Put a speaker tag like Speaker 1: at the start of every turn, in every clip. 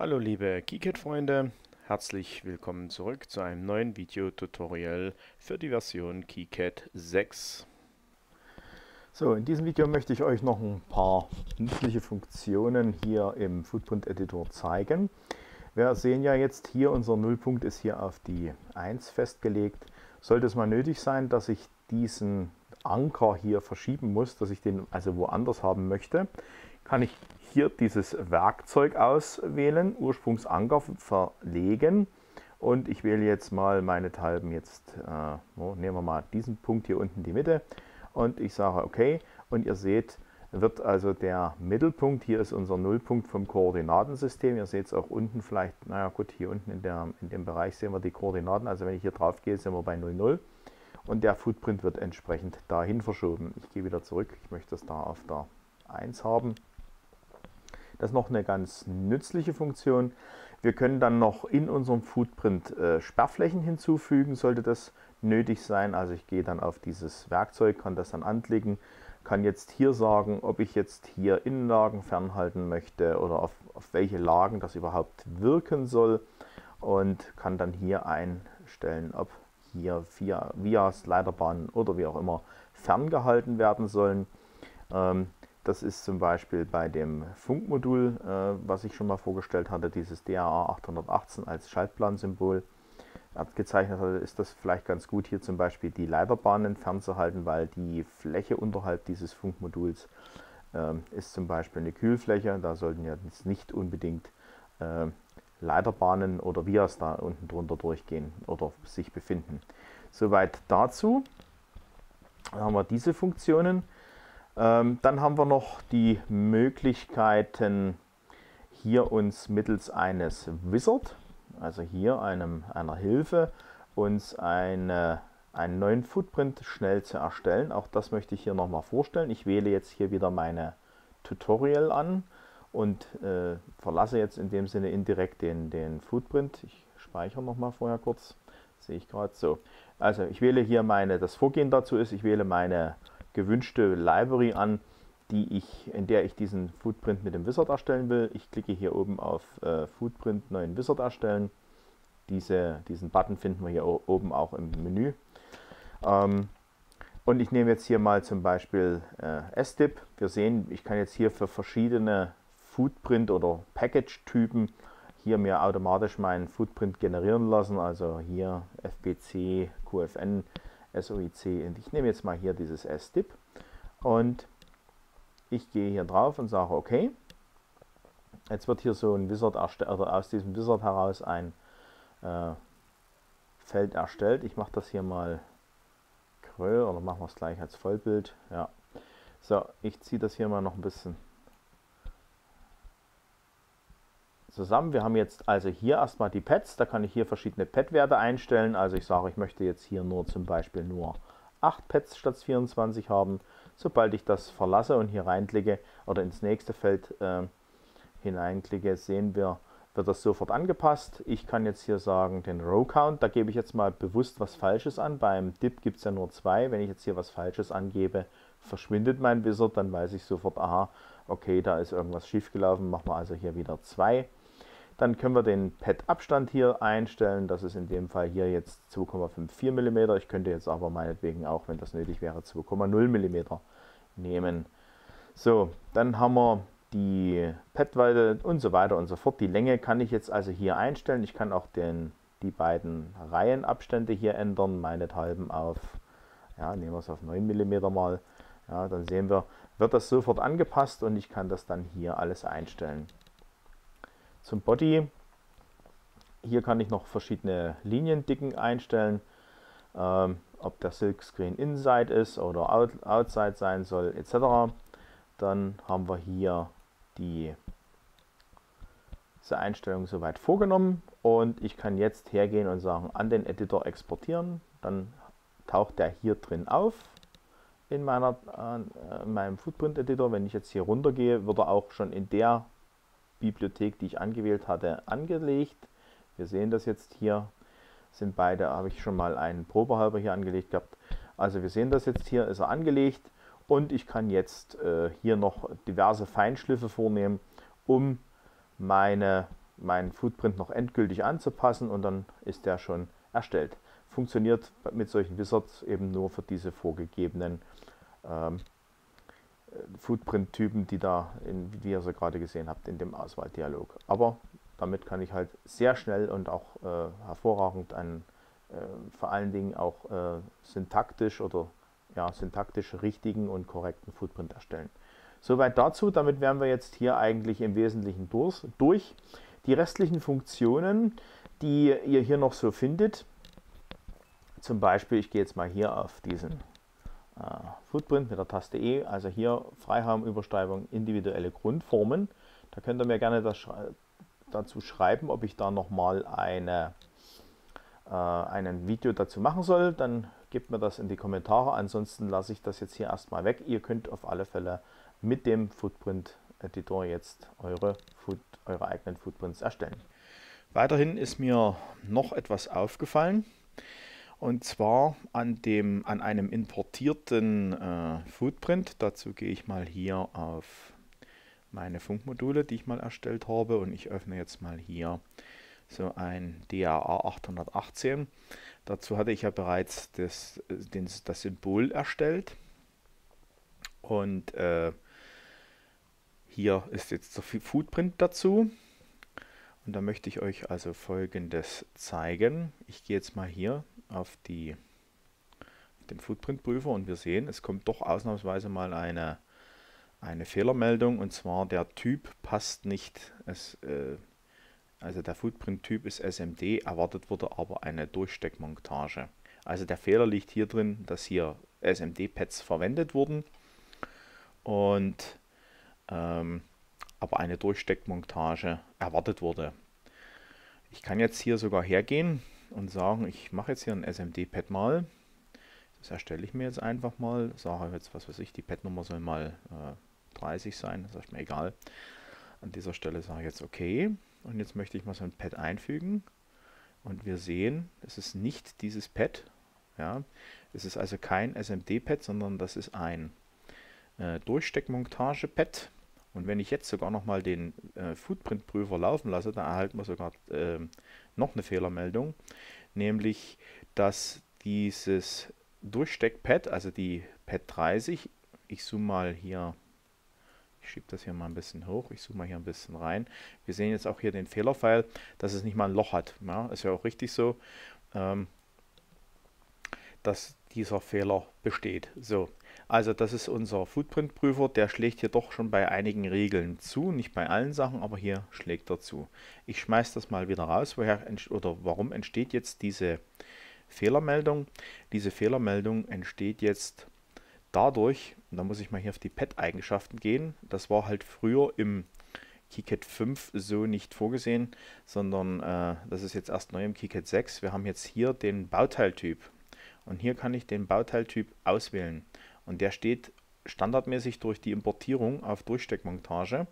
Speaker 1: Hallo liebe KiCad-Freunde, herzlich willkommen zurück zu einem neuen Videotutorial für die Version KiCad 6.
Speaker 2: So, in diesem Video möchte ich euch noch ein paar nützliche Funktionen hier im Footprint-Editor zeigen. Wir sehen ja jetzt hier, unser Nullpunkt ist hier auf die 1 festgelegt. Sollte es mal nötig sein, dass ich diesen Anker hier verschieben muss, dass ich den also woanders haben möchte, kann ich hier dieses Werkzeug auswählen, Ursprungsanker verlegen. Und ich wähle jetzt mal meinethalben jetzt, äh, nehmen wir mal diesen Punkt hier unten die Mitte. Und ich sage OK und ihr seht, wird also der Mittelpunkt, hier ist unser Nullpunkt vom Koordinatensystem, ihr seht es auch unten vielleicht, naja gut, hier unten in, der, in dem Bereich sehen wir die Koordinaten, also wenn ich hier drauf gehe, sind wir bei 0, 0 und der Footprint wird entsprechend dahin verschoben. Ich gehe wieder zurück, ich möchte das da auf der 1 haben das ist noch eine ganz nützliche Funktion. Wir können dann noch in unserem Footprint äh, Sperrflächen hinzufügen, sollte das nötig sein. Also ich gehe dann auf dieses Werkzeug, kann das dann anklicken, kann jetzt hier sagen, ob ich jetzt hier Innenlagen fernhalten möchte oder auf, auf welche Lagen das überhaupt wirken soll und kann dann hier einstellen, ob hier via, via Leiterbahnen oder wie auch immer ferngehalten werden sollen. Ähm, das ist zum Beispiel bei dem Funkmodul, äh, was ich schon mal vorgestellt hatte, dieses DAA 818 als Schaltplansymbol abgezeichnet hatte, ist das vielleicht ganz gut, hier zum Beispiel die Leiterbahnen fernzuhalten, weil die Fläche unterhalb dieses Funkmoduls äh, ist zum Beispiel eine Kühlfläche. Da sollten ja nicht unbedingt äh, Leiterbahnen oder Vias da unten drunter durchgehen oder sich befinden. Soweit dazu. Dann haben wir diese Funktionen. Ähm, dann haben wir noch die Möglichkeiten, hier uns mittels eines Wizard, also hier einem, einer Hilfe, uns eine, einen neuen Footprint schnell zu erstellen. Auch das möchte ich hier nochmal vorstellen. Ich wähle jetzt hier wieder meine Tutorial an und äh, verlasse jetzt in dem Sinne indirekt den, den Footprint. Ich speichere nochmal vorher kurz, sehe ich gerade so. Also ich wähle hier meine, das Vorgehen dazu ist, ich wähle meine gewünschte Library an, die ich, in der ich diesen Footprint mit dem Wizard erstellen will. Ich klicke hier oben auf äh, Footprint neuen Wizard erstellen. Diese, diesen Button finden wir hier oben auch im Menü. Ähm, und ich nehme jetzt hier mal zum Beispiel äh, STIP. Wir sehen, ich kann jetzt hier für verschiedene Footprint oder Package-Typen hier mir automatisch meinen Footprint generieren lassen. Also hier FBC, QFN, SOIC. Und ich nehme jetzt mal hier dieses S-Dip und ich gehe hier drauf und sage OK. Jetzt wird hier so ein Wizard erstellt, oder aus diesem Wizard heraus ein äh, Feld erstellt. Ich mache das hier mal größer oder machen wir es gleich als Vollbild. Ja. So, ich ziehe das hier mal noch ein bisschen zusammen. Wir haben jetzt also hier erstmal die Pads. Da kann ich hier verschiedene Pad-Werte einstellen. Also ich sage, ich möchte jetzt hier nur zum Beispiel nur 8 Pads statt 24 haben. Sobald ich das verlasse und hier reinklicke oder ins nächste Feld äh, hineinklicke, sehen wir, wird das sofort angepasst. Ich kann jetzt hier sagen, den Row Count, da gebe ich jetzt mal bewusst was Falsches an. Beim Dip gibt es ja nur zwei. Wenn ich jetzt hier was Falsches angebe, verschwindet mein Wizard, dann weiß ich sofort, aha, okay, da ist irgendwas schiefgelaufen. Machen wir also hier wieder zwei. Dann können wir den Pad-Abstand hier einstellen. Das ist in dem Fall hier jetzt 2,54 mm. Ich könnte jetzt aber meinetwegen auch, wenn das nötig wäre, 2,0 mm nehmen. So, dann haben wir die Padweite und so weiter und so fort. Die Länge kann ich jetzt also hier einstellen. Ich kann auch den, die beiden Reihenabstände hier ändern, meinethalben auf, ja, nehmen wir es auf 9 mm mal. Ja, dann sehen wir, wird das sofort angepasst und ich kann das dann hier alles einstellen. Zum Body. Hier kann ich noch verschiedene Liniendicken einstellen, ähm, ob der Silkscreen Inside ist oder out, Outside sein soll etc. Dann haben wir hier die diese Einstellung soweit vorgenommen und ich kann jetzt hergehen und sagen an den Editor exportieren. Dann taucht der hier drin auf in, meiner, äh, in meinem Footprint Editor. Wenn ich jetzt hier runter gehe, wird er auch schon in der Bibliothek, die ich angewählt hatte, angelegt. Wir sehen das jetzt hier, sind beide, habe ich schon mal einen probehalber hier angelegt gehabt. Also wir sehen das jetzt hier, ist er angelegt und ich kann jetzt äh, hier noch diverse Feinschliffe vornehmen, um meine
Speaker 3: meinen Footprint noch endgültig anzupassen und dann ist der schon erstellt. Funktioniert mit solchen Wizards eben nur für diese vorgegebenen ähm, Footprint-Typen, die da, in, wie ihr sie gerade gesehen habt, in dem Auswahldialog. Aber damit kann ich halt sehr schnell und auch äh, hervorragend einen, äh, vor allen Dingen auch äh, syntaktisch oder ja, syntaktisch richtigen und korrekten Footprint erstellen. Soweit dazu, damit wären wir jetzt hier eigentlich im Wesentlichen durch. durch. Die restlichen Funktionen, die ihr hier noch so findet, zum Beispiel, ich gehe jetzt mal hier auf diesen Footprint mit der Taste E, also hier Freiraumüberschreibung, individuelle Grundformen. Da könnt ihr mir gerne das, dazu schreiben, ob ich da nochmal eine, äh, ein Video dazu machen soll. Dann gebt mir das in die Kommentare. Ansonsten lasse ich das jetzt hier erstmal weg. Ihr könnt auf alle Fälle mit dem Footprint Editor jetzt eure, Foot, eure eigenen Footprints erstellen.
Speaker 2: Weiterhin ist mir noch etwas aufgefallen. Und zwar an, dem, an einem importierten äh, Footprint. Dazu gehe ich mal hier auf meine Funkmodule, die ich mal erstellt habe. Und ich öffne jetzt mal hier so ein DAA 818. Dazu hatte ich ja bereits das, den, das Symbol erstellt. Und äh, hier ist jetzt der Footprint dazu. Und da möchte ich euch also folgendes zeigen. Ich gehe jetzt mal hier auf, die, den Footprint-Prüfer und wir sehen, es kommt doch ausnahmsweise mal eine, eine Fehlermeldung und zwar der Typ passt nicht. Es, äh, also der Footprint-Typ ist SMD, erwartet wurde aber eine Durchsteckmontage. Also der Fehler liegt hier drin, dass hier SMD-Pads verwendet wurden und ähm, aber eine Durchsteckmontage erwartet wurde. Ich kann jetzt hier sogar hergehen und sagen, ich mache jetzt hier ein SMD-Pad mal. Das erstelle ich mir jetzt einfach mal. Sage jetzt, was weiß ich, die Pad-Nummer soll mal äh, 30 sein. Das ist mir egal. An dieser Stelle sage ich jetzt OK. Und jetzt möchte ich mal so ein Pad einfügen. Und wir sehen, es ist nicht dieses Pad. Ja, es ist also kein SMD-Pad, sondern das ist ein äh, Durchsteckmontage-Pad. Und wenn ich jetzt sogar nochmal den äh, Footprint-Prüfer laufen lasse, dann erhalten wir sogar äh, noch eine Fehlermeldung, nämlich dass dieses Durchsteckpad, also die Pad 30, ich zoome mal hier, ich schiebe das hier mal ein bisschen hoch, ich zoome mal hier ein bisschen rein. Wir sehen jetzt auch hier den Fehlerpfeil, dass es nicht mal ein Loch hat. Ja, ist ja auch richtig so, ähm, dass dieser Fehler besteht. So, also das ist unser Footprint-Prüfer, der schlägt hier doch schon bei einigen Regeln zu, nicht bei allen Sachen, aber hier schlägt er zu. Ich schmeiße das mal wieder raus, woher oder warum entsteht jetzt diese Fehlermeldung? Diese Fehlermeldung entsteht jetzt dadurch, da muss ich mal hier auf die Pad-Eigenschaften gehen, das war halt früher im KiCad 5 so nicht vorgesehen, sondern äh, das ist jetzt erst neu im KiCad 6. Wir haben jetzt hier den Bauteiltyp und hier kann ich den Bauteiltyp auswählen. Und der steht standardmäßig durch die Importierung auf Durchsteckmontage.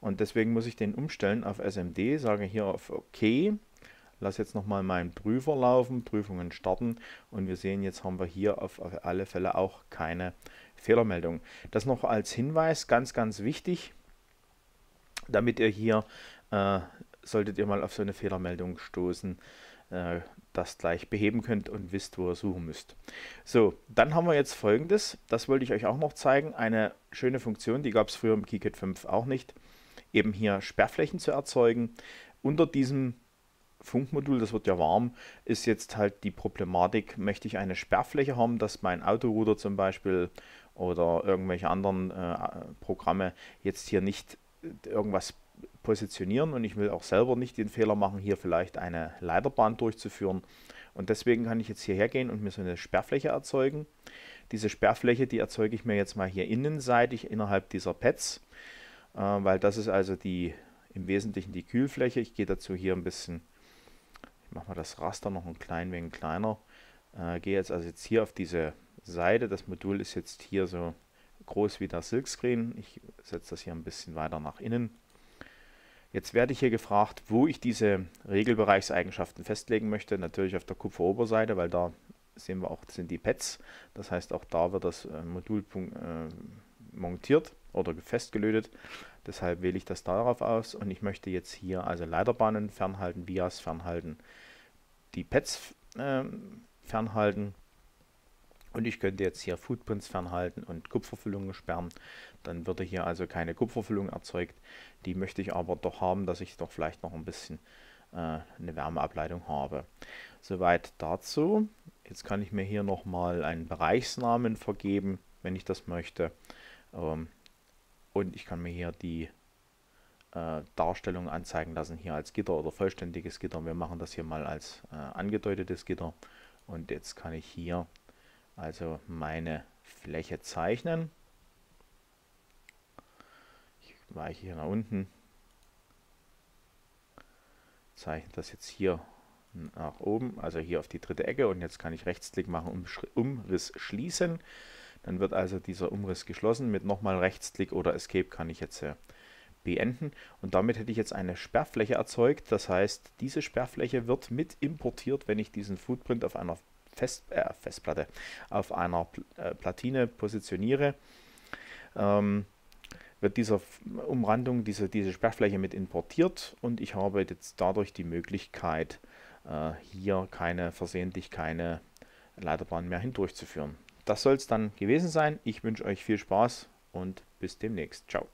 Speaker 2: Und deswegen muss ich den umstellen auf SMD, sage hier auf OK, lasse jetzt nochmal meinen Prüfer laufen, Prüfungen starten und wir sehen, jetzt haben wir hier auf, alle Fälle auch keine Fehlermeldung. Das noch als Hinweis, ganz, ganz wichtig, damit ihr hier, äh, solltet ihr mal auf so eine Fehlermeldung stoßen, äh, das gleich beheben könnt und wisst, wo ihr suchen müsst. So, dann haben wir jetzt folgendes, das wollte ich euch auch noch zeigen, eine schöne Funktion, die gab es früher im KiCad 5 auch nicht, eben hier Sperrflächen zu erzeugen. Unter diesem Funkmodul, das wird ja warm, ist jetzt halt die Problematik, möchte ich eine Sperrfläche haben, dass mein Autorouter zum Beispiel oder irgendwelche anderen äh, Programme jetzt hier nicht irgendwas positionieren und ich will auch selber nicht den Fehler machen, hier vielleicht eine Leiterbahn durchzuführen. Und deswegen kann ich jetzt hierher gehen und mir so eine Sperrfläche erzeugen. Diese Sperrfläche, die erzeuge ich mir jetzt mal hier innenseitig innerhalb dieser Pads, äh, weil das ist also die im Wesentlichen die Kühlfläche. Ich gehe dazu hier ein bisschen, ich mache mal das Raster noch ein klein wenig kleiner, äh, gehe jetzt also jetzt hier auf diese Seite. Das Modul ist jetzt hier so groß wie der Silkscreen. Ich setze das hier ein bisschen weiter nach innen. Jetzt werde ich hier gefragt, wo ich diese Regelbereichseigenschaften festlegen möchte. Natürlich auf der Kupferoberseite, weil da sehen wir auch, sind die Pads. Das heißt, auch da wird das äh, Modul äh, montiert oder festgelötet. Deshalb wähle ich das darauf aus und ich möchte jetzt hier also Leiterbahnen fernhalten, Vias fernhalten, die Pads äh, fernhalten und ich könnte jetzt hier Footprints fernhalten und Kupferfüllungen sperren. Dann würde hier also keine Kupferfüllung erzeugt. Die möchte ich aber doch haben, dass ich doch vielleicht noch ein bisschen äh, eine Wärmeableitung habe. Soweit dazu. Jetzt kann ich mir hier nochmal einen Bereichsnamen vergeben, wenn ich das möchte. Ähm, und ich kann mir hier die äh, Darstellung anzeigen lassen, hier als Gitter oder vollständiges Gitter. Wir machen das hier mal als äh, angedeutetes Gitter. Und jetzt kann ich hier also meine Fläche zeichnen. Ich weiche hier nach unten, zeichne das jetzt hier nach oben, also hier auf die dritte Ecke und jetzt kann ich Rechtsklick machen, um Umriss schließen. Dann wird also dieser Umriss geschlossen. Mit nochmal Rechtsklick oder Escape kann ich jetzt äh, beenden. Und damit hätte ich jetzt eine Sperrfläche erzeugt. Das heißt, diese Sperrfläche wird mit importiert, wenn ich diesen Footprint auf einer Fest, äh, Festplatte, auf einer äh, Platine positioniere. Ähm, wird dieser Umrandung, diese, diese Sperrfläche mit importiert und ich habe jetzt dadurch die Möglichkeit, äh, hier keine versehentlich keine Leiterbahn mehr hindurchzuführen. Das soll es dann gewesen sein. Ich wünsche euch viel Spaß und bis demnächst. Ciao.